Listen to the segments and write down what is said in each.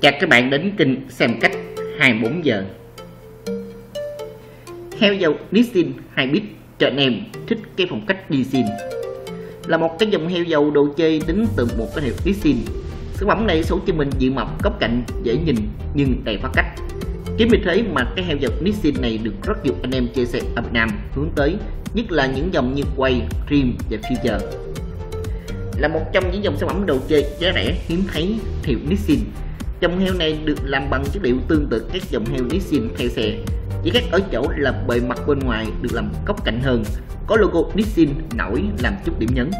Chào các bạn đến kênh xem cách 24 giờ. Heo dầu Nissin Hybrid cho anh em thích cái phong cách Nissin. Là một cái dòng heo dầu đồ chơi đến từ một cái hiệu Nissin. Sản phẩm này số cho mình dị mập, góc cạnh, dễ nhìn nhưng đầy phá cách. Chính vì thế mà cái heo dầu Nissin này được rất nhiều anh em chia sẻ ở Việt Nam hướng tới Nhất là những dòng như Quay, Dream và Future là một trong những dòng sản phẩm đồ chơi giá rẻ hiếm thấy hiệu Nissin. Dòng heo này được làm bằng chất liệu tương tự các dòng heo Nissin theo xe, chỉ khác ở chỗ là bề mặt bên ngoài được làm góc cạnh hơn, có logo Nissin nổi làm chút điểm nhấn.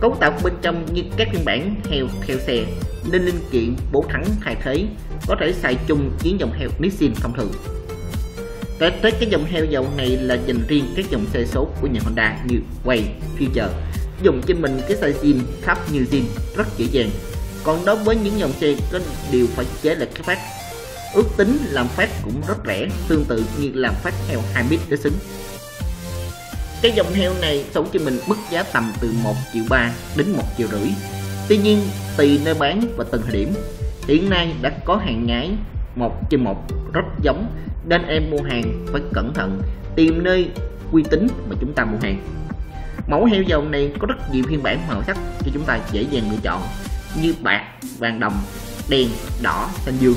Cấu tạo bên trong như các phiên bản heo theo xe nên linh kiện bổ thắng thay thế có thể xài chung với dòng heo Nissin thông thường. Tới, tới cái dòng heo dầu này là dành riêng các dòng xe số của nhà Honda như Way, Future dùng trên mình cái size zin thấp như zin rất dễ dàng còn đối với những dòng xe có điều phải chế lệch cái phát. Ước tính làm phát cũng rất rẻ, tương tự như làm phát heo 2 mít để xứng. Cái dòng heo này sống cho mình mức giá tầm từ 1 triệu 3 đến 1 triệu rưỡi. Tuy nhiên, tùy nơi bán và từng thời điểm, hiện nay đã có hàng nhái một trên một rất giống, nên em mua hàng phải cẩn thận, tìm nơi uy tín mà chúng ta mua hàng. Mẫu heo dầu này có rất nhiều phiên bản màu sắc cho chúng ta dễ dàng lựa chọn như bạc, vàng đồng, đen, đỏ, xanh dương.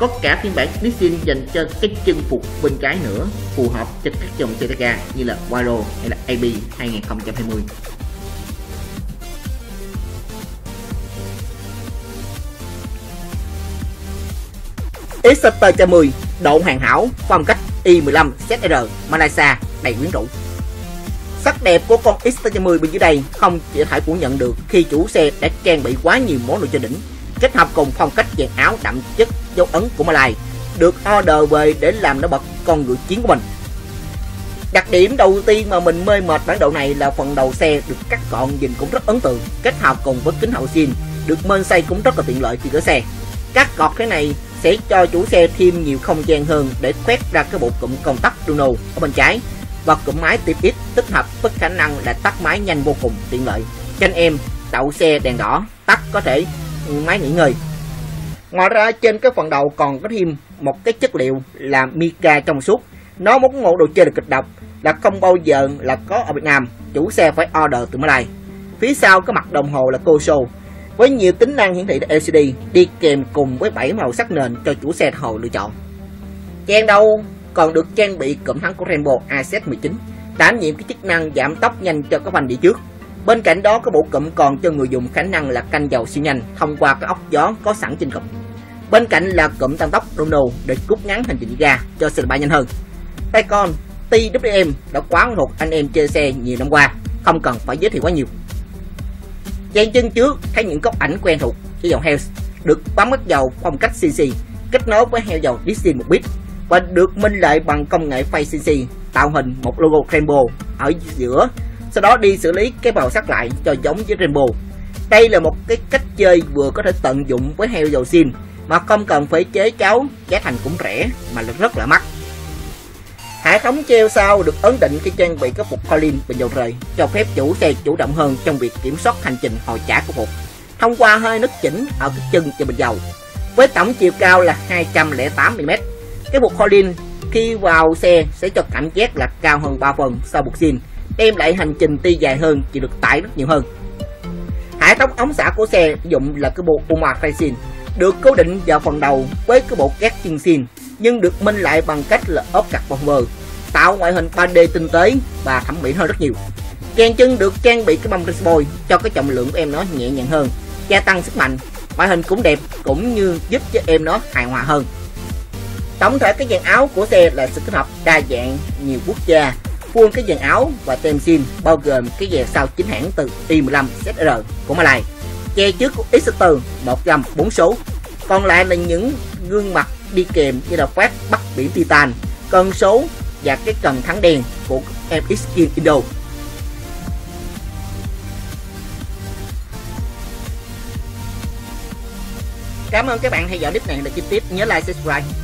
Có cả phiên bản Nissin dành cho cái chân phục bên trái nữa phù hợp cho các dòng xe ga như là Wiro hay là AB 2020. Exeter 110 độ hoàn hảo phong cách i15 ZR Malaysia đầy quyến rũ Sắc đẹp của con X10 bên dưới đây không chỉ thể phủ nhận được khi chủ xe đã trang bị quá nhiều món đồ chơi đỉnh, kết hợp cùng phong cách dàn áo đậm chất dấu ấn của Malay, được order về để làm nổi bật con ngựa chiến của mình. Đặc điểm đầu tiên mà mình mê mệt bản đồ này là phần đầu xe được cắt gọn nhìn cũng rất ấn tượng, kết hợp cùng với kính hậu xin được mơn xây cũng rất là tiện lợi khi cửa xe. Cắt gọt thế này sẽ cho chủ xe thêm nhiều không gian hơn để quét ra cái bộ cụm công tắc Duno ở bên trái và cụm máy tiếp ít, tích hợp với khả năng là tắt máy nhanh vô cùng, tiện lợi. Cho anh em, đậu xe đèn đỏ, tắt có thể ừ, máy nghỉ ngơi. Ngoài ra, trên cái phần đầu còn có thêm một cái chất liệu là mica trong suốt. Nó muốn ngộ đồ chơi được kịch độc là không bao giờ là có ở Việt Nam. Chủ xe phải order từ mới này phía sau cái mặt đồng hồ là Coso. Với nhiều tính năng hiển thị LCD đi kèm cùng với 7 màu sắc nền cho chủ xe hồ lựa chọn. Chen đâu? Còn được trang bị cụm thắng của Rainbow AZ19 đảm nhiệm cái chức năng giảm tốc nhanh cho các phanh đi trước. Bên cạnh đó, có bộ cụm còn cho người dùng khả năng là canh dầu siêu nhanh thông qua cái ốc gió có sẵn trên cụm. Bên cạnh là cụm tăng tốc Rono để rút ngắn hành trình ga cho xe bay nhanh hơn. Tay con TWM đã quán thuộc anh em chơi xe nhiều năm qua, không cần phải giới thiệu quá nhiều. Dàn chân trước thấy những góc ảnh quen thuộc với dòng Hells được bám mất dầu phong cách CC kết nối với heo dầu diesel một bit và được minh lệ bằng công nghệ Face CC tạo hình một logo Rainbow ở giữa, sau đó đi xử lý cái màu sắc lại cho giống với Rainbow. Đây là một cái cách chơi vừa có thể tận dụng với heo dầu xin mà không cần phải chế cháo, giá thành cũng rẻ mà rất là mắc. Hệ thống treo sau được ấn định khi trang bị các phục Colin bình dầu rời, cho phép chủ xe chủ động hơn trong việc kiểm soát hành trình hồi trả của phục thông qua hơi nứt chỉnh ở cái chân và bình dầu, với tổng chiều cao là 208 mm cái buộc Colin khi vào xe sẽ cho cảm giác là cao hơn 3 phần so buộc zin đem lại hành trình tuy dài hơn, chỉ được tải rất nhiều hơn. Hệ thống ống xả của xe dụng là cái bộ Puma Racing được cố định vào phần đầu với cái bộ két chân xin nhưng được minh lại bằng cách là ốp carbon vờ tạo ngoại hình 3D tinh tế và thẩm mỹ hơn rất nhiều. Kèn chân được trang bị cái bông boy cho cái trọng lượng của em nó nhẹ nhàng hơn, gia tăng sức mạnh, ngoại hình cũng đẹp cũng như giúp cho em nó hài hòa hơn tổng thể cái dàn áo của xe là sự kết hợp đa dạng nhiều quốc gia. Full cái dàn áo và tem sim bao gồm cái dàn sau chính hãng từ i15 ZR của Malay che trước của X4 104 số. Còn lại là những gương mặt đi kèm như là phát bắt biển titan, cân số và cái cần thắng đèn của MX Skin Indo. Cảm ơn các bạn theo dõi clip này. Là chi tiết, nhớ like, subscribe.